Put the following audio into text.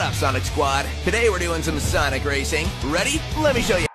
What up, Sonic Squad? Today we're doing some Sonic racing. Ready? Let me show you.